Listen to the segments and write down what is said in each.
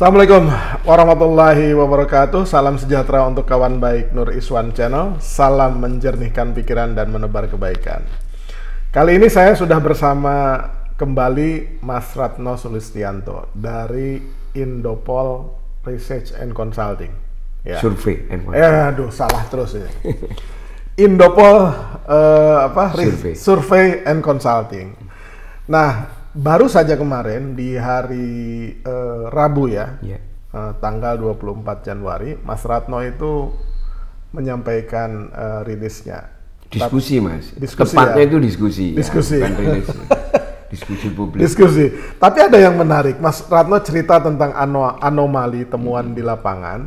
Assalamualaikum warahmatullahi wabarakatuh. Salam sejahtera untuk kawan baik Nur Iswan Channel. Salam menjernihkan pikiran dan menebar kebaikan. Kali ini saya sudah bersama kembali Mas Ratno Sulistianto dari Indopol Research and Consulting. Ya. Survei and Consulting. Ya, aduh salah terus ya. Indopol uh, apa? Survei. Survey and Consulting. Nah, baru saja kemarin di hari uh, Rabu ya, yeah. uh, tanggal 24 Januari, Mas Ratno itu menyampaikan uh, rilisnya. Diskusi mas, diskusi tepatnya ya? itu diskusi. Diskusi. Ya, rilis. diskusi publik. Diskusi. Tapi ada yang menarik, Mas Ratno cerita tentang ano anomali temuan hmm. di lapangan.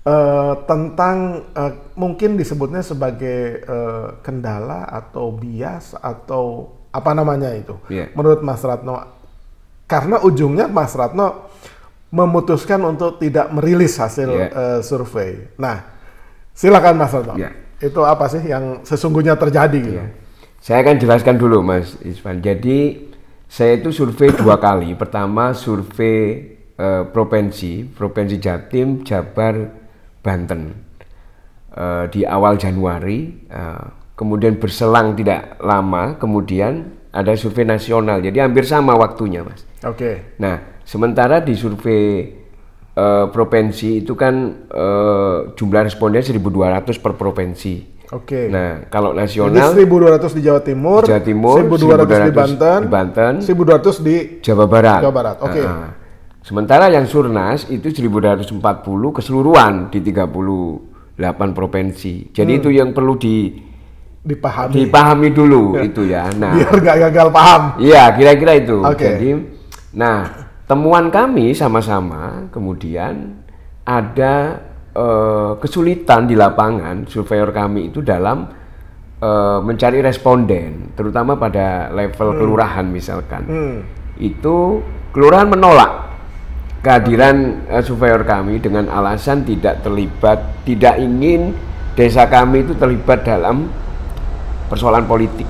Uh, tentang uh, mungkin disebutnya sebagai uh, kendala atau bias atau apa namanya itu? Yeah. Menurut Mas Ratno, karena ujungnya Mas Ratno memutuskan untuk tidak merilis hasil yeah. uh, survei. Nah, silakan Mas Ratno. Yeah. Itu apa sih yang sesungguhnya terjadi gitu? Yeah. Saya akan jelaskan dulu Mas Isvan. Jadi saya itu survei dua kali. Pertama survei uh, provinsi, provinsi Jatim, Jabar, Banten uh, di awal Januari. Uh, kemudian berselang tidak lama, kemudian ada survei nasional. Jadi hampir sama waktunya, Mas. Oke. Okay. Nah, sementara di survei uh, provinsi itu kan uh, jumlah responden 1.200 per provinsi. Oke. Okay. Nah, kalau nasional Jadi 1.200 di Jawa Timur, Jawa Timur 1.200 di Banten, di Banten, 1.200 di Jawa Barat. Jawa Barat. Oke. Okay. Uh, sementara yang Surnas itu 1.240 keseluruhan di 38 provinsi. Jadi hmm. itu yang perlu di dipahami. Dipahami dulu itu ya nah. Biar nggak gagal paham. Iya kira-kira itu. Okay. jadi nah temuan kami sama-sama kemudian ada uh, kesulitan di lapangan surveyor kami itu dalam uh, mencari responden terutama pada level hmm. kelurahan misalkan. Hmm. itu kelurahan menolak kehadiran uh, surveyor kami dengan alasan tidak terlibat tidak ingin desa kami itu terlibat dalam persoalan politik.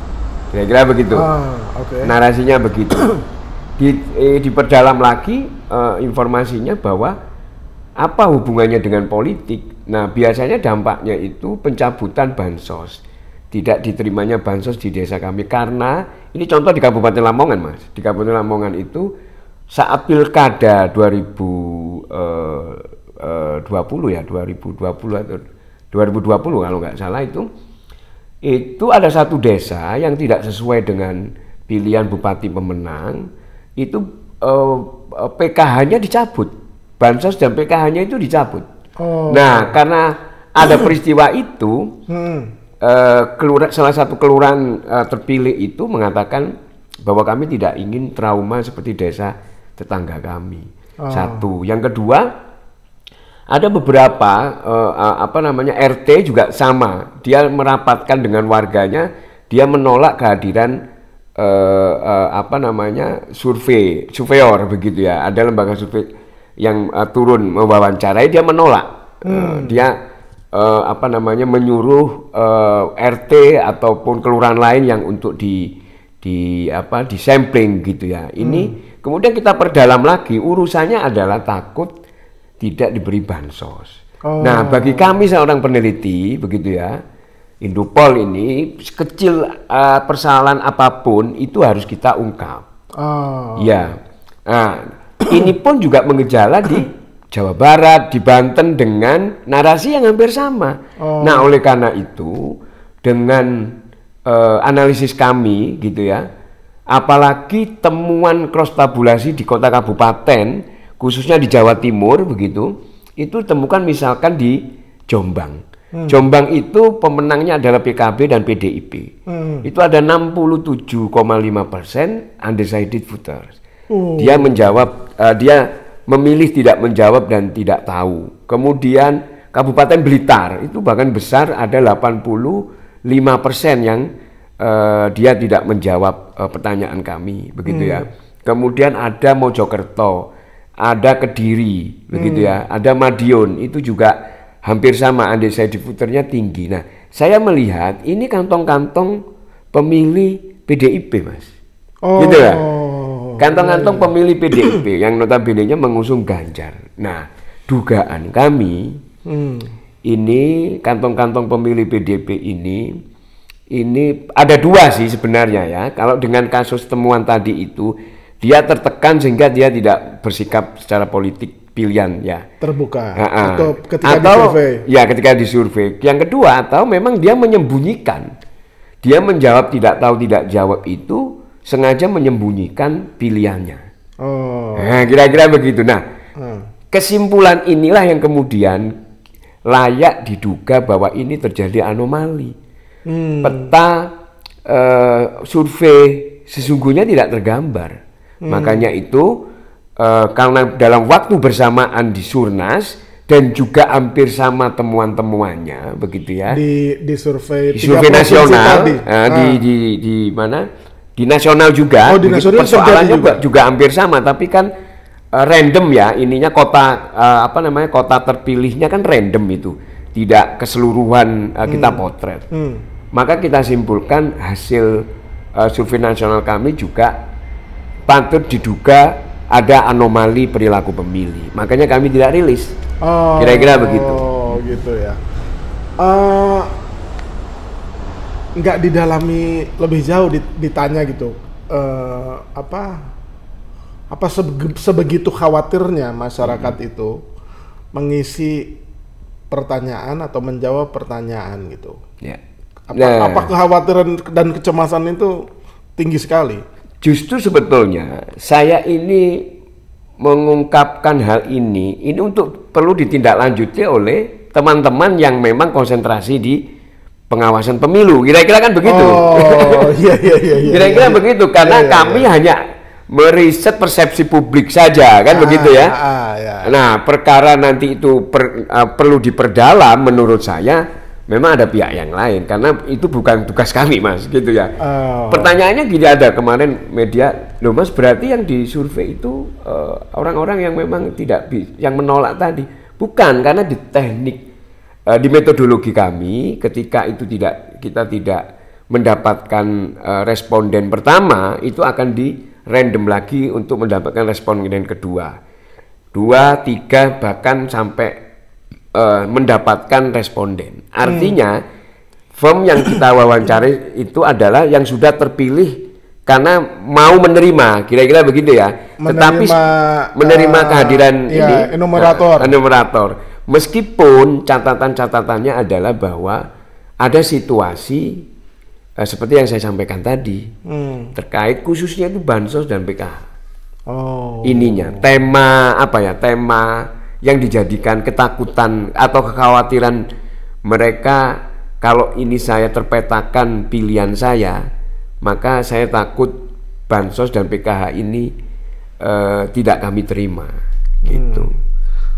Kira-kira begitu. Ah, okay. Narasinya begitu. Di, eh, diperdalam lagi eh, informasinya bahwa apa hubungannya dengan politik? Nah, biasanya dampaknya itu pencabutan bansos. Tidak diterimanya bansos di desa kami karena ini contoh di Kabupaten Lamongan, Mas. Di Kabupaten Lamongan itu saat Pilkada 2020 eh, eh, ya, 2020 atau 2020 kalau nggak salah itu itu ada satu desa yang tidak sesuai dengan pilihan bupati pemenang itu eh, eh PKH-nya dicabut bansos dan PKH-nya itu dicabut oh. nah karena ada peristiwa itu hmm. eh, kelura, salah satu kelurahan eh, terpilih itu mengatakan bahwa kami tidak ingin trauma seperti desa tetangga kami oh. satu yang kedua ada beberapa uh, apa namanya RT juga sama. Dia merapatkan dengan warganya dia menolak kehadiran uh, uh, apa namanya survei surveyor begitu ya. Ada lembaga survei yang uh, turun mewawancarai dia menolak. Hmm. uh, dia uh, apa namanya menyuruh uh, RT ataupun kelurahan lain yang untuk di di apa di sampling gitu ya. Ini hmm. kemudian kita perdalam lagi. Urusannya adalah takut tidak diberi bansos. Oh. Nah, bagi kami seorang peneliti begitu ya, Indopol ini kecil uh, persoalan apa pun itu harus kita ungkap. Oh. Ya. Nah, ini pun juga mengejala di Jawa Barat, di Banten dengan narasi yang hampir sama. Oh. Nah, oleh karena itu dengan uh, analisis kami gitu ya, apalagi temuan cross tabulasi di kota kabupaten khususnya di Jawa Timur begitu, itu temukan misalkan di Jombang. Hmm. Jombang itu pemenangnya adalah PKB dan PDIP. Hmm. Itu ada 67,5 persen undecided voters. Hmm. Dia menjawab, uh, dia memilih tidak menjawab dan tidak tahu. Kemudian Kabupaten Blitar itu bahkan besar ada 85 persen yang uh, dia tidak menjawab uh, pertanyaan kami, begitu ya. hmm. ya. Kemudian ada Mojokerto ada Kediri, begitu ya, hmm. ada Madiun, itu juga hampir sama undecided voternya tinggi. Nah, saya melihat ini kantong-kantong pemilih PDIP, Mas. Oh. Gitu ya. kantong-kantong iya, iya. pemilih PDIP yang notabene-nya mengusung Ganjar. Nah, dugaan kami hmm. ini kantong-kantong pemilih PDIP ini ini ada dua sih sebenarnya ya. Kalau dengan kasus temuan tadi itu dia tertekan sehingga dia tidak bersikap secara politik pilihan ya. Terbuka. Ha -ha. atau ketika atau, disurvei ya ketika disurvei yang kedua atau memang dia menyembunyikan. Dia menjawab tidak tahu tidak jawab itu sengaja menyembunyikan pilihannya. Oh. Nah kira-kira begitu. Nah hmm. kesimpulan inilah yang kemudian layak diduga bahwa ini terjadi anomali. Hmm. peta uh, survei sesungguhnya tidak tergambar. Hmm. Makanya itu uh, karena dalam waktu bersamaan di Surnas dan juga hampir sama temuan-temuannya begitu ya di di survei di survei nasional. Uh, ah. di di di mana di nasional juga oh, di nasional persoalannya juga. juga hampir sama tapi kan uh, random ya ininya kota uh, apa namanya kota terpilihnya kan random itu tidak keseluruhan uh, kita hmm. potret hmm maka kita simpulkan hasil uh, survei nasional kami juga patut diduga ada anomali perilaku pemilih. Makanya kami tidak rilis. Oh, Kira-kira begitu. Oh, gitu ya. Uh, nggak didalami lebih jauh ditanya gitu. Uh, apa apa sebegitu khawatirnya masyarakat hmm. itu mengisi pertanyaan atau menjawab pertanyaan gitu. Yeah apa, nah, apa kekhawatiran dan kecemasan itu tinggi sekali? Justru sebetulnya saya ini mengungkapkan hal ini ini untuk perlu ditindaklanjuti oleh teman-teman yang memang konsentrasi di pengawasan pemilu. Kira-kira kan begitu. Oh, iya iya iya. iya Kira-kira iya, begitu karena iya, iya, kami iya. hanya meriset persepsi publik saja kan ah, begitu ya. Ah, iya. Nah, perkara nanti itu per, uh, perlu diperdalam menurut saya memang ada pihak yang lain karena itu bukan tugas kami mas gitu ya. Oh. pertanyaannya gini ada kemarin media loh mas berarti yang disurvei itu uh, orang-orang yang memang tidak yang menolak tadi? Bukan karena di teknik uh, di metodologi kami ketika itu tidak kita tidak mendapatkan uh, responden pertama itu akan di random lagi untuk mendapatkan responden kedua. Dua tiga bahkan sampai uh, mendapatkan responden. Artinya hmm. firm yang kita wawancari itu adalah yang sudah terpilih karena mau menerima, kira-kira begitu ya. Menerima, Tetapi menerima uh, kehadiran ya, ini enumerator. Uh, enumerator. Meskipun catatan-catatannya adalah bahwa ada situasi uh, seperti yang saya sampaikan tadi hmm. terkait khususnya itu bansos dan PKH. Oh. Ininya tema apa ya? Tema yang dijadikan ketakutan atau kekhawatiran mereka kalau ini saya terpetakan pilihan saya maka saya takut bansos dan PKH ini uh, tidak kami terima gitu. Hmm.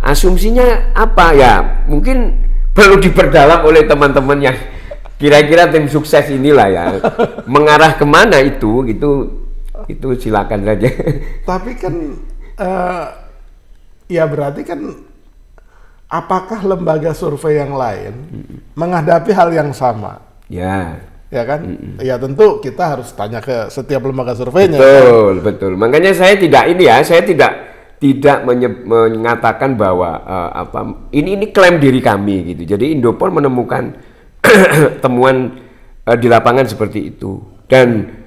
asumsinya apa? Ya mungkin perlu diperdalam oleh teman-teman yang kira-kira tim sukses inilah ya. Mengarah ke mana itu? Gitu itu silakan saja. Tapi kan uh, ya berarti kan apakah lembaga survei yang lain mm menghadapi hal yang sama? Ya. Ya kan? Mm Ya tentu kita harus tanya ke setiap lembaga surveinya. Betul, kan? betul. Makanya saya tidak ini ya, saya tidak tidak mengatakan bahwa uh, apa ini ini klaim diri kami gitu. Jadi Indopol menemukan temuan uh, di lapangan seperti itu dan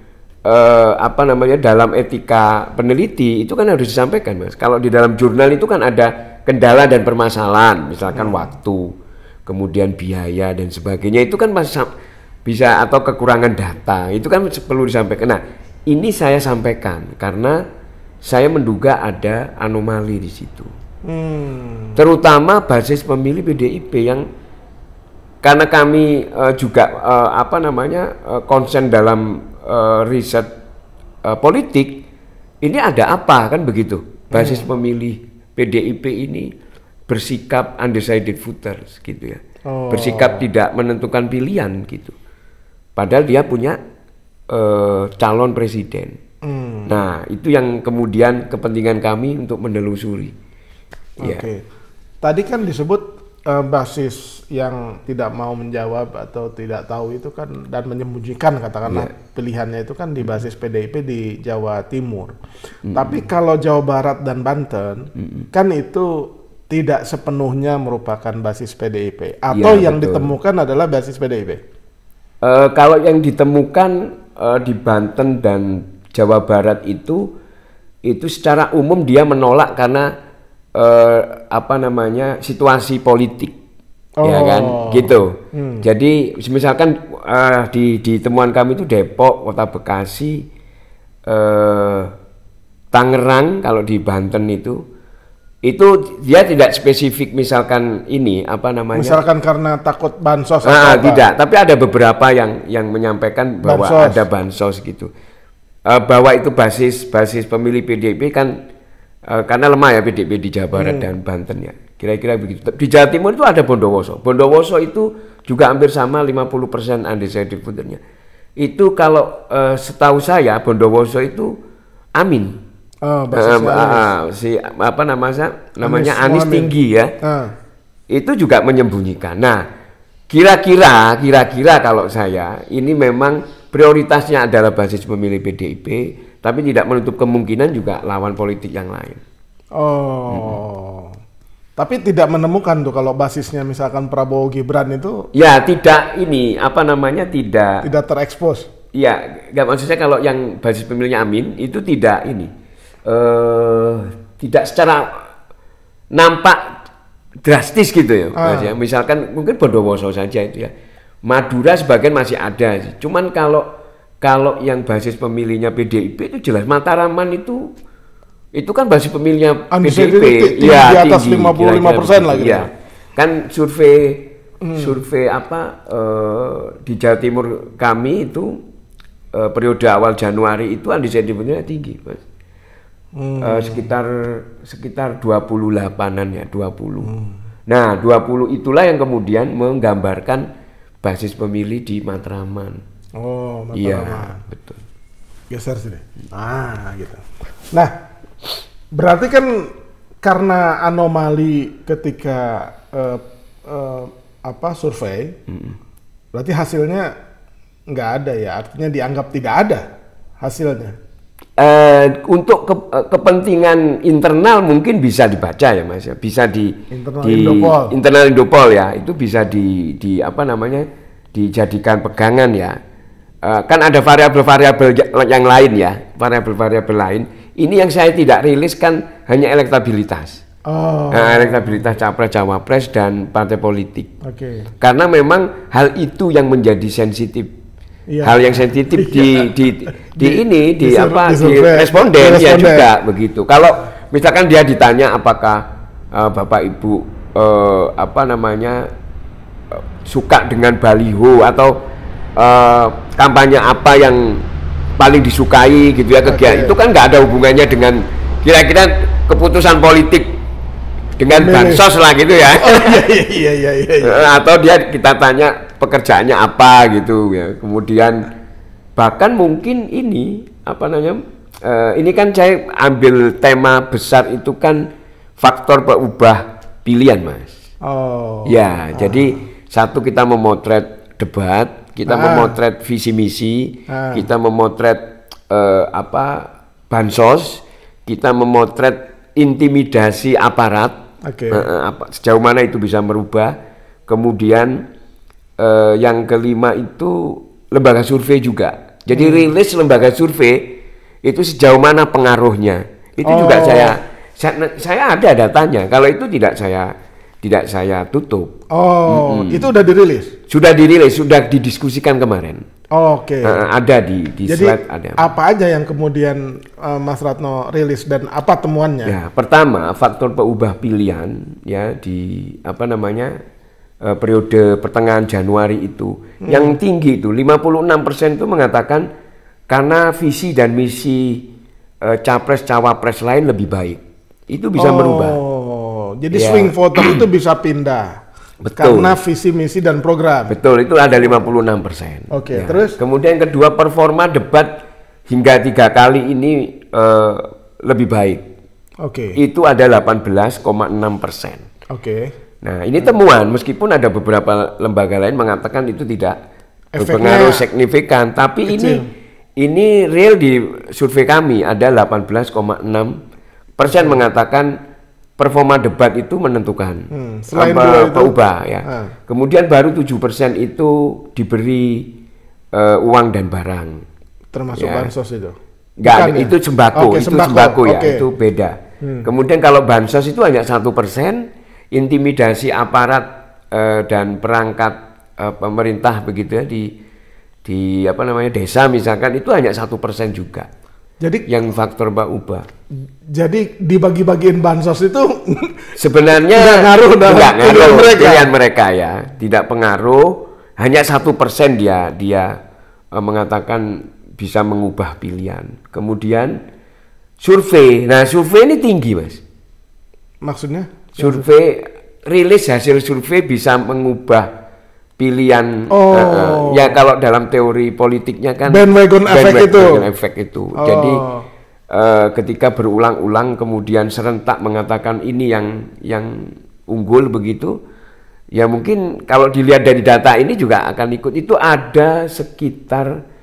eh, apa namanya dalam etika peneliti itu kan harus disampaikan mas. Kalau di dalam jurnal itu kan ada kendala dan permasalahan, misalkan hmm. waktu, kemudian biaya dan sebagainya itu kan masih bisa atau kekurangan data itu kan perlu disampaikan. Nah ini saya sampaikan karena saya menduga ada anomali di situ. Hmm. Terutama basis pemilih PDIP yang karena kami uh, juga uh, apa namanya uh, konsen dalam uh, riset uh, politik ini ada apa kan begitu basis hmm. pemilih PDIP ini bersikap undecided voters gitu ya oh. bersikap tidak menentukan pilihan gitu padahal dia punya uh, calon presiden hmm. nah itu yang kemudian kepentingan kami untuk menelusuri oke okay. ya. tadi kan disebut uh, basis yang tidak mau menjawab atau tidak tahu itu kan dan menyembunyikan katakanlah yeah. pilihannya itu kan di basis PDIP di Jawa Timur. Mm -hmm. Tapi kalau Jawa Barat dan Banten mm -hmm. kan itu tidak sepenuhnya merupakan basis PDIP atau yeah, yang betul. ditemukan adalah basis PDIP. Uh, kalau yang ditemukan uh, di Banten dan Jawa Barat itu itu secara umum dia menolak karena uh, apa namanya situasi politik? Oh. ya kan gitu hmm. jadi misalkan uh, di di temuan kami itu Depok kota Bekasi uh, Tangerang kalau di Banten itu itu dia tidak spesifik misalkan ini apa namanya misalkan karena takut bansos nah, atau tidak tapi ada beberapa yang yang menyampaikan bahwa bansos. ada bansos gitu uh, bahwa itu basis basis pemilih PDIP kan uh, karena lemah ya PDIP di Jawa Barat hmm. dan Banten ya Kira-kira begitu. Di Jawa Timur itu ada Bondowoso. Bondowoso itu juga hampir sama 50% undecided voternya. Itu kalau uh, setahu saya Bondowoso itu Amin. Oh, uh, uh, si apa namanya namanya Anis, Anis tinggi ya. Uh. Itu juga menyembunyikan. Nah, kira-kira kira-kira kalau saya ini memang prioritasnya adalah basis pemilih PDIP, tapi tidak menutup kemungkinan juga lawan politik yang lain. Oh. Hmm. Tapi tidak menemukan tuh kalau basisnya misalkan Prabowo Gibran itu Ya, tidak ini apa namanya tidak tidak terekspos. Iya, nggak maksudnya kalau yang basis pemilihnya Amin itu tidak ini uh, tidak secara nampak drastis gitu ya. Ah. ya. Misalkan mungkin Bondowoso saja itu ya. Madura sebagian masih ada sih. Cuman kalau kalau yang basis pemilihnya PDIP itu jelas Mataraman itu itu kan basis pemilihnya PDIP ya di atas lima puluh lima persen lah gitu. Ya. Kan survei hmm. survei apa uh, di Jawa Timur kami itu uh, periode awal Januari itu undecidednya tinggi, Mas. Hmm. Uh, sekitar sekitar 28-an ya, 20. Hmm. Nah, 20 itulah yang kemudian menggambarkan basis pemilih di Matraman. Oh, Matraman. Iya, betul. Geser sini. Ah, gitu. Nah, Berarti kan karena anomali ketika uh, uh, apa survei, hmm. berarti hasilnya nggak ada ya, artinya dianggap tidak ada hasilnya. Uh, untuk ke, uh, kepentingan internal mungkin bisa dibaca ya mas ya bisa di internal di Indopol. internal Indopol ya itu bisa di di apa namanya dijadikan pegangan ya uh, kan ada variabel-variabel yang lain ya variabel-variabel lain ini yang saya tidak rilis kan hanya elektabilitas. Oh. Nah, elektabilitas capres, cawapres dan partai politik. Oke. Okay. Karena memang hal itu yang menjadi sensitif. Iya. Hal yang sensitif di, di, di, di ini di, di apa di, di responden, ya juga begitu. Kalau misalkan dia ditanya apakah uh, Bapak Ibu uh, apa namanya uh, suka dengan baliho atau uh, kampanye apa yang paling disukai gitu ya kegiatan okay. itu kan nggak ada hubungannya dengan kira-kira keputusan politik dengan bansos lah gitu ya oh, iya, iya, iya, iya, iya. atau dia kita tanya pekerjaannya apa gitu ya kemudian bahkan mungkin ini apa namanya uh, ini kan saya ambil tema besar itu kan faktor peubah pilihan mas oh ya ah. jadi satu kita memotret debat kita ah. memotret visi misi, ah. kita memotret uh, apa bansos, kita memotret intimidasi aparat, okay. uh, uh, apa, sejauh mana itu bisa merubah. Kemudian uh, yang kelima itu lembaga survei juga. Jadi hmm. rilis lembaga survei itu sejauh mana pengaruhnya. Itu oh. juga saya, saya saya ada datanya. Kalau itu tidak saya tidak saya tutup. Oh, mm -hmm. itu udah dirilis? Sudah dirilis, sudah didiskusikan kemarin. Oh, Oke. Okay. Uh, ada di di Jadi, slide ada. Apa aja yang kemudian uh, Mas Ratno rilis dan apa temuannya? Ya, pertama faktor peubah pilihan ya di apa namanya uh, periode pertengahan Januari itu hmm. yang tinggi itu 56% itu mengatakan karena visi dan misi uh, capres cawapres lain lebih baik. Itu bisa oh. merubah jadi yeah. swing voter itu bisa pindah. Betul. Karena visi misi dan program. Betul, itu ada 56 persen. Oke, okay, ya. terus? Kemudian kedua performa debat hingga tiga kali ini uh, lebih baik. Oke. Okay. Itu ada 18,6 persen. Oke. Okay. Nah, ini temuan meskipun ada beberapa lembaga lain mengatakan itu tidak berpengaruh signifikan, tapi kecil. ini ini real di survei kami ada 18,6 persen mengatakan performa debat itu menentukan hmm, selain apa, itu, ubah ya. Ah. Kemudian baru tujuh persen itu diberi uh, uang dan barang. Termasuk ya. bansos itu. Enggak, ya? itu sembako, okay, itu sembako, sembako ya, okay. itu beda. Hmm. Kemudian kalau bansos itu hanya satu persen, intimidasi aparat uh, dan perangkat uh, pemerintah begitu ya di di apa namanya desa misalkan itu hanya satu persen juga. Jadi yang faktor mbak ubah. Jadi dibagi-bagiin bansos itu sebenarnya tidak ngaruh dalam tidak ngaruh pilihan mereka. pilihan mereka ya, tidak pengaruh. Hanya satu persen dia dia uh, mengatakan bisa mengubah pilihan. Kemudian survei, nah survei ini tinggi mas. Maksudnya? Survei rilis hasil survei bisa mengubah pilihan oh. uh, ya kalau dalam teori politiknya kan bandwagon, bandwagon efek itu efek itu oh. jadi uh, ketika berulang-ulang kemudian serentak mengatakan ini yang yang unggul begitu ya mungkin kalau dilihat dari data ini juga akan ikut itu ada sekitar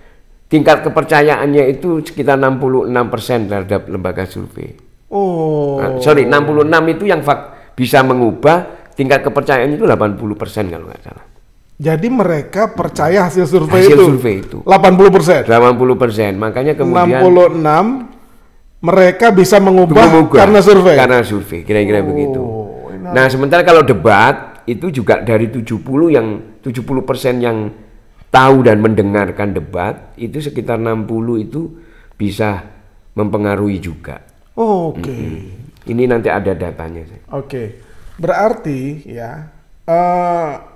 tingkat kepercayaannya itu sekitar 66% terhadap lembaga survei. Oh. Nah, sorry, 66 itu yang fak bisa mengubah tingkat kepercayaan itu 80% kalau nggak salah. Jadi mereka percaya hasil survei hasil itu. survei itu. 80 persen. 80 persen. Makanya kemudian 66 mereka bisa mengubah, mengubah karena survei. Karena survei, kira-kira oh, begitu. Enak. Nah, sementara kalau debat itu juga dari 70 yang 70 persen yang tahu dan mendengarkan debat itu sekitar 60 itu bisa mempengaruhi juga. Oh, Oke. Okay. Mm -hmm. Ini nanti ada datanya. Oke. Okay. Berarti ya uh,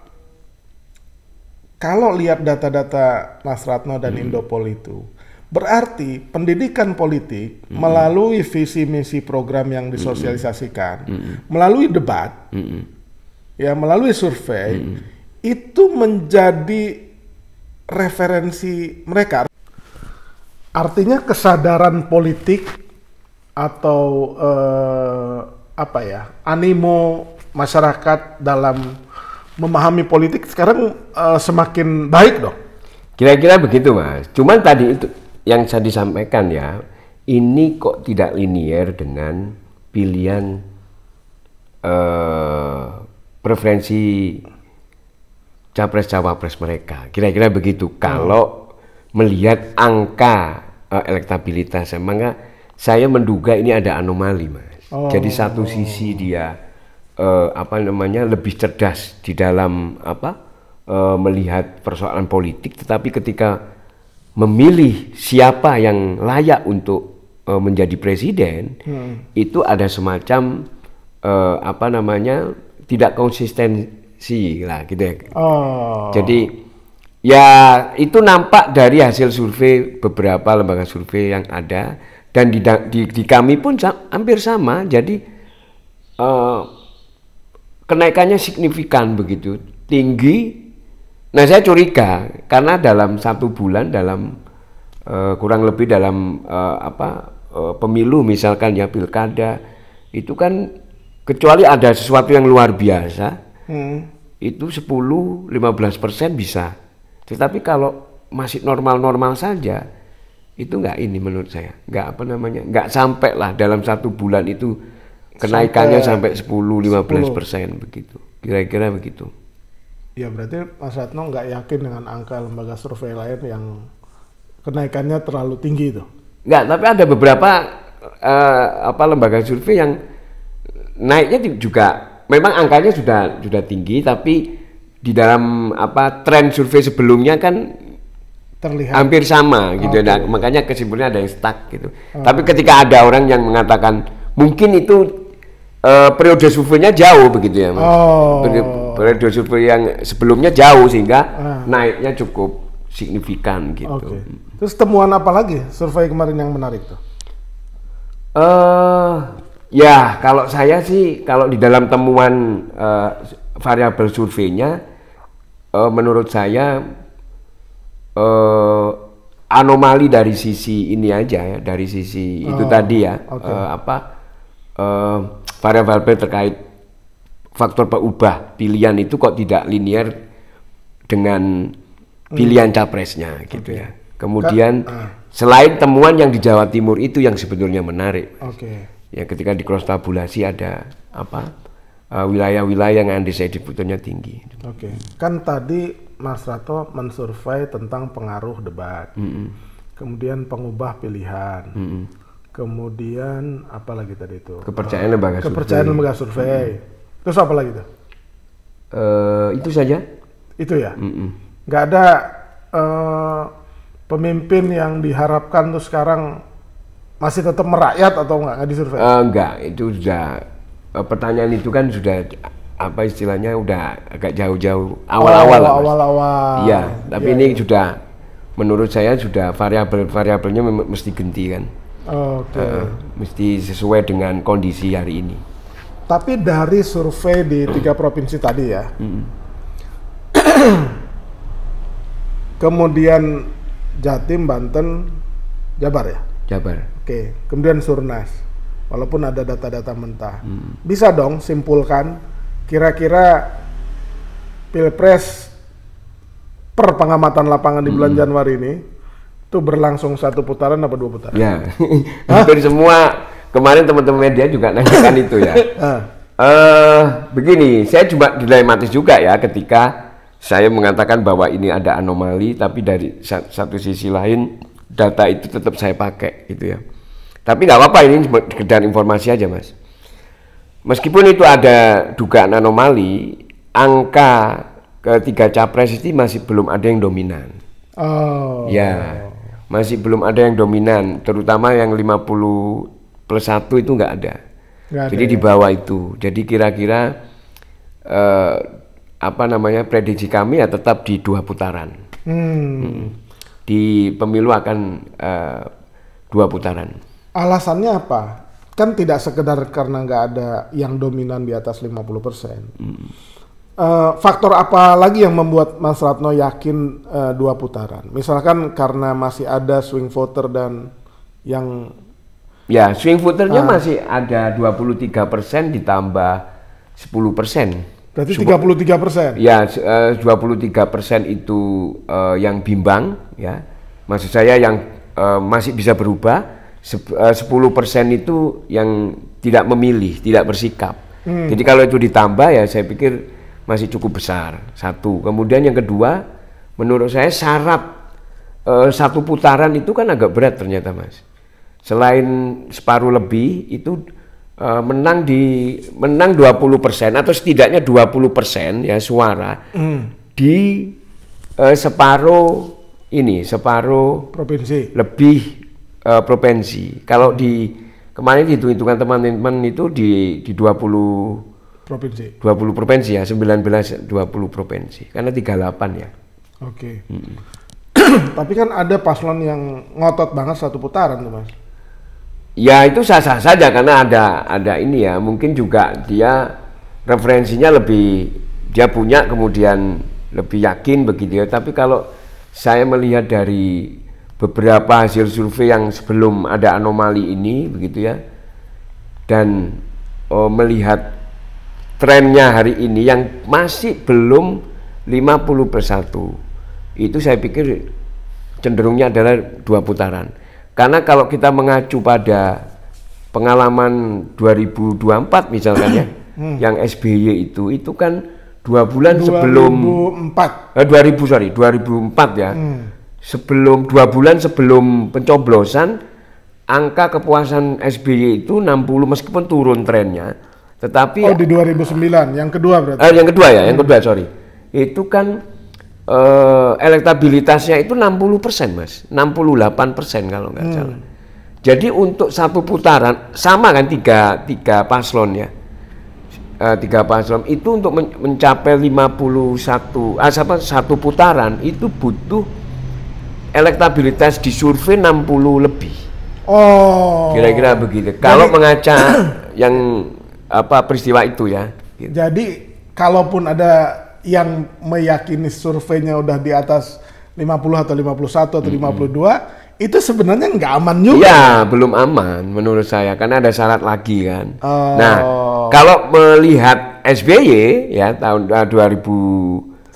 kalau lihat data-data Mas Ratno dan hmm. Indopol itu, berarti pendidikan politik hmm. melalui visi misi program yang disosialisasikan, hmm. hmm. melalui debat, hmm. ya melalui survei, hmm. itu menjadi referensi mereka. Artinya kesadaran politik atau eh, apa ya animo masyarakat dalam memahami politik sekarang uh, semakin baik dong. Kira-kira begitu mas. Cuman tadi itu yang saya disampaikan ya, ini kok tidak linier dengan pilihan uh, preferensi capres cawapres mereka. Kira-kira begitu. Hmm. Kalau melihat angka uh, elektabilitas, maka saya menduga ini ada anomali mas. Oh. Jadi satu sisi dia uh, apa namanya lebih cerdas di dalam apa uh, melihat persoalan politik, tetapi ketika memilih siapa yang layak untuk uh, menjadi presiden, hmm. itu ada semacam uh, apa namanya tidak konsistensi lah gitu ya. Oh. Jadi ya itu nampak dari hasil survei beberapa lembaga survei yang ada dan di, di, di kami pun hampir sama. Jadi uh, kenaikannya signifikan begitu tinggi. Nah saya curiga karena dalam satu bulan dalam uh, kurang lebih dalam uh, apa uh, pemilu misalkan ya pilkada itu kan kecuali ada sesuatu yang luar biasa hmm. itu 10-15 persen bisa. Tetapi kalau masih normal-normal saja itu nggak ini menurut saya nggak apa namanya nggak sampai lah dalam satu bulan itu kenaikannya sampai, sampai 10-15 persen begitu. Kira-kira begitu. Ya berarti Mas Ratno nggak yakin dengan angka lembaga survei lain yang kenaikannya terlalu tinggi itu? Nggak tapi ada beberapa uh, apa lembaga survei yang naiknya juga memang angkanya sudah sudah tinggi tapi di dalam apa tren survei sebelumnya kan terlihat. hampir sama gitu okay. nah, makanya kesimpulannya ada yang stuck gitu. Oh. tapi ketika ada orang yang mengatakan mungkin itu uh, periode surveinya jauh begitu ya mas. Oh. Periode survei yang sebelumnya jauh sehingga ah. naiknya cukup signifikan gitu. Okay. Terus temuan apa lagi survei kemarin yang menarik tuh? Uh, ya kalau saya sih kalau di dalam temuan uh, variabel surveinya uh, menurut saya uh, anomali dari sisi ini aja ya dari sisi oh, itu tadi ya okay. uh, apa uh, variabel terkait faktor peubah pilihan itu kok tidak linear dengan pilihan hmm. capresnya gitu okay. ya. Kemudian kan, uh. selain temuan yang di Jawa Timur itu yang sebetulnya menarik. Oke. Okay. Ya ketika di cross tabulasi ada apa uh, wilayah-wilayah yang undecided voternya tinggi. Oke. Okay. Kan tadi Mas Rato mensurvei tentang pengaruh debat. Mm -hmm. Kemudian pengubah pilihan. Mm -hmm kemudian apa lagi tadi itu? Kepercayaan lembaga kepercayaan survei. lembaga survei. Hmm. terus apa lagi tuh uh, itu saja. Itu ya? Nggak ada uh, pemimpin yang diharapkan tuh sekarang masih tetap merakyat atau nggak? Nggak disurvei? Uh, enggak itu sudah uh, pertanyaan itu kan sudah apa istilahnya udah agak jauh-jauh awal-awal oh, awal-awal. Iya tapi ya, ini ya. sudah menurut saya sudah variabel-variabelnya mesti ganti kan Oke. Okay. Uh, mesti sesuai dengan kondisi hari ini. Tapi dari survei di tiga provinsi tadi ya, kemudian Jatim, Banten, Jabar ya. Jabar. Oke. Okay. Kemudian Surnas, walaupun ada data-data mentah, mm. bisa dong simpulkan kira-kira pilpres per pengamatan lapangan di bulan mm. Januari ini itu berlangsung satu putaran apa dua putaran? Ya, hampir semua kemarin teman-teman media juga nanyakan itu ya. uh, begini, saya juga dilematis juga ya ketika saya mengatakan bahwa ini ada anomali, tapi dari satu sisi lain data itu tetap saya pakai gitu ya. Tapi nggak apa-apa ini sekedar informasi aja mas. Meskipun itu ada dugaan anomali, angka ketiga capres ini masih belum ada yang dominan. Oh. Ya masih belum ada yang dominan, terutama yang 50 plus 1 itu nggak ada. Gak Jadi di ya? bawah itu. Jadi kira-kira eh, apa namanya prediksi kami ya tetap di dua putaran. Hmm. Hmm. Di pemilu akan eh, dua putaran. Alasannya apa? Kan tidak sekedar karena nggak ada yang dominan di atas 50 persen. Hmm Uh, faktor apa lagi yang membuat Mas Ratno yakin uh, dua putaran? Misalkan karena masih ada swing voter dan yang ya swing voternya uh, masih ada 23 persen ditambah 10 persen. Berarti 33 persen? Ya, uh, 23 persen itu uh, yang bimbang, ya. Maksud saya yang uh, masih bisa berubah. Sepuluh persen itu yang tidak memilih, tidak bersikap. Hmm. Jadi kalau itu ditambah ya, saya pikir masih cukup besar. Satu. Kemudian yang kedua, menurut saya syarat e, satu putaran itu kan agak berat ternyata, Mas. Selain separuh lebih itu e, menang di menang 20% atau setidaknya 20% ya suara mm. di e, separuh ini, separuh provinsi. Lebih e, provinsi. Kalau di kemarin hitung-hitungan teman-teman itu di di 20 provinsi. 20 provinsi ya, 19 20 provinsi. Karena 38 ya. Oke. Okay. Hmm. Tapi kan ada paslon yang ngotot banget satu putaran tuh, Mas. Ya itu sah-sah saja karena ada ada ini ya, mungkin juga dia referensinya lebih dia punya kemudian lebih yakin begitu ya. Tapi kalau saya melihat dari beberapa hasil survei yang sebelum ada anomali ini begitu ya dan oh, melihat trennya hari ini yang masih belum 50 per 1 itu saya pikir cenderungnya adalah dua putaran karena kalau kita mengacu pada pengalaman 2024 misalkan ya hmm. yang SBY itu itu kan dua bulan 2004. sebelum 2004 eh, 2000 sorry 2004 ya hmm. sebelum dua bulan sebelum pencoblosan angka kepuasan SBY itu 60 meskipun turun trennya tetapi Oh, di 2009, yang kedua berarti. Eh, yang kedua ya, yang kedua sorry. Itu kan eh, elektabilitasnya itu 60 persen mas, 68 persen kalau nggak hmm. salah. Jadi untuk satu putaran sama kan tiga tiga paslon ya, uh, tiga paslon itu untuk men mencapai 51 ah, apa, satu putaran itu butuh elektabilitas di survei 60 lebih. Oh. Kira-kira begitu. Kalau mengaca yang apa peristiwa itu ya. Gitu. Jadi kalaupun ada yang meyakini surveinya udah di atas 50 atau 51 atau -hmm. 52 itu sebenarnya nggak aman juga. Ya, belum aman menurut saya karena ada syarat lagi kan. Oh. Nah, kalau melihat SBY ya tahun 2009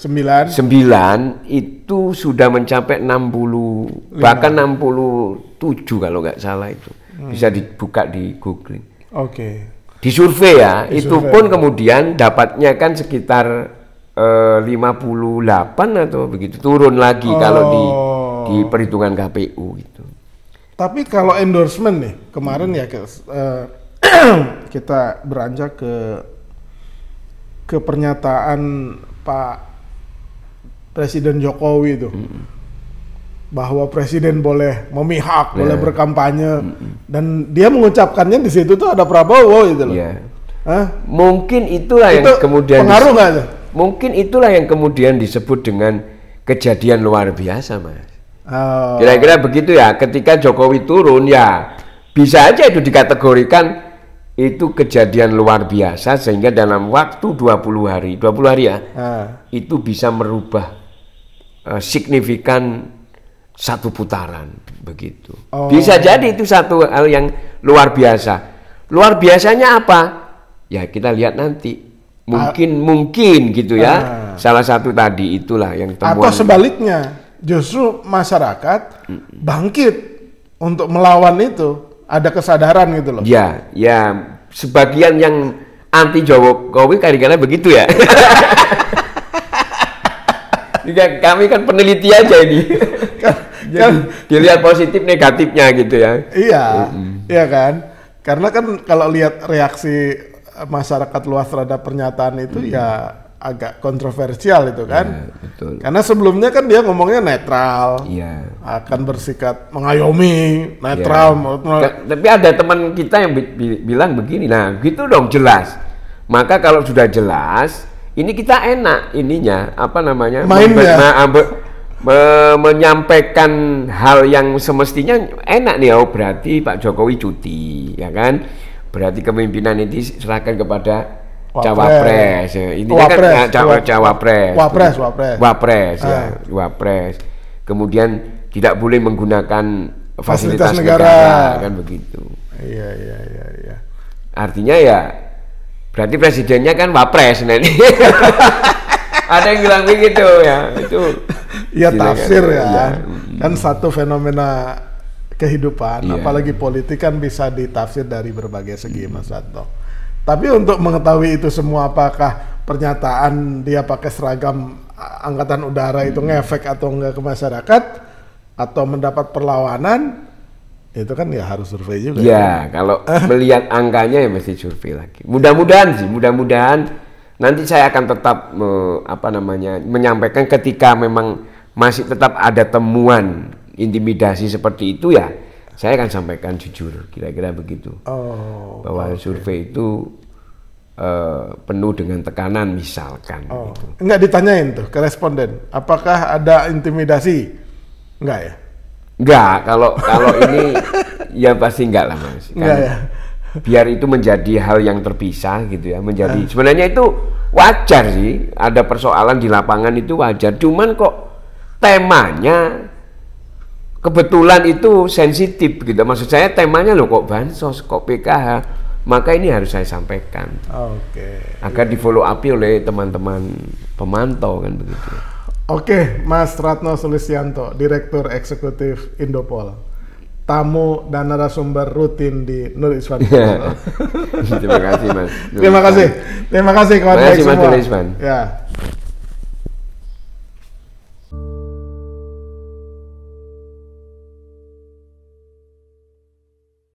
itu sudah mencapai 60 5. bahkan 67 kalau nggak salah itu. Hmm. Bisa dibuka di googling. Oke. Okay. Di survei ya, di itu survei. pun kemudian dapatnya kan sekitar eh, 58 atau begitu turun lagi oh. kalau di di perhitungan KPU itu. Tapi kalau endorsement nih, kemarin ya uh, kita beranjak ke ke pernyataan Pak Presiden Jokowi itu. Hmm. Bahwa presiden boleh memihak, yeah. boleh berkampanye hmm. dan dia mengucapkannya di situ tuh ada Prabowo gitu loh. Yeah. Hah? Mungkin itulah itu yang kemudian pengaruh nggak? Mungkin itulah yang kemudian disebut dengan kejadian luar biasa, Mas. Oh. Kira-kira begitu ya. Ketika Jokowi turun ya bisa aja itu dikategorikan itu kejadian luar biasa sehingga dalam waktu 20 hari, 20 hari ya. Ah. Itu bisa merubah uh, signifikan satu putaran begitu. Oh. Bisa jadi itu satu hal yang luar biasa. Luar biasanya apa? Ya kita lihat nanti. Mungkin ah. mungkin gitu ya. Ah. Salah satu tadi itulah yang temuan. Atau sebaliknya justru masyarakat bangkit untuk melawan itu ada kesadaran gitu loh ya ya sebagian yang anti Jokowi kadang-kadang begitu ya kami kan peneliti aja ini kan, kan, dilihat positif negatifnya gitu ya iya mm -hmm. iya kan karena kan kalau lihat reaksi masyarakat luas terhadap pernyataan itu mm ya agak kontroversial itu kan. Ya, betul. Karena sebelumnya kan dia ngomongnya netral. Iya. Akan bersikap mengayomi, netral. Ya. Tapi ada teman kita yang bi bi bilang begini, nah gitu dong jelas. Maka kalau sudah jelas, ini kita enak ininya apa namanya? Mainnya. Nah, me menyampaikan hal yang semestinya enak nih. Oh berarti Pak Jokowi cuti ya kan? Berarti kepemimpinan ini serahkan kepada cawapres. Ya. ini kan ya, cawa cawapres. Wapres wapres. Wapres ya ah. wapres. Kemudian tidak boleh menggunakan fasilitas, fasilitas negara. negara kan begitu. Iya iya iya iya. Artinya ya berarti presidennya kan wapres ini. Ada yang bilang begitu ya itu ya tafsir kan, ya. ya kan satu fenomena kehidupan ya. apalagi politik kan bisa ditafsir dari berbagai segi hmm. Mas Sato tapi untuk mengetahui itu semua apakah pernyataan dia pakai seragam angkatan udara itu ngefek atau enggak ke masyarakat atau mendapat perlawanan itu kan ya harus survei juga. Ya, kan? kalau melihat angkanya ya mesti survei lagi. Mudah-mudahan sih, mudah-mudahan nanti saya akan tetap me, apa namanya menyampaikan ketika memang masih tetap ada temuan intimidasi seperti itu ya saya akan sampaikan jujur, kira-kira begitu. Oh, bahwa okay. survei itu uh, penuh dengan tekanan misalkan. Oh. Gitu. Enggak ditanyain tuh ke responden, apakah ada intimidasi? Enggak ya? Enggak, kalau kalau ini ya pasti enggak lah mas. Kan, enggak ya. Biar itu menjadi hal yang terpisah gitu ya, menjadi uh. sebenarnya itu wajar sih, ada persoalan di lapangan itu wajar. Cuman kok temanya kebetulan itu sensitif gitu. Maksud saya temanya loh kok bansos, kok PKH, maka ini harus saya sampaikan. Oke. Okay. Agar di follow up oleh teman-teman pemantau kan begitu. Oke, Mas Ratno Sulistianto, Direktur Eksekutif Indopol. Tamu dan narasumber rutin di Nur Iswan. Terima kasih, Mas. Terima kasih. Terima kasih kawan-kawan semua. Mas Iswan. Ya.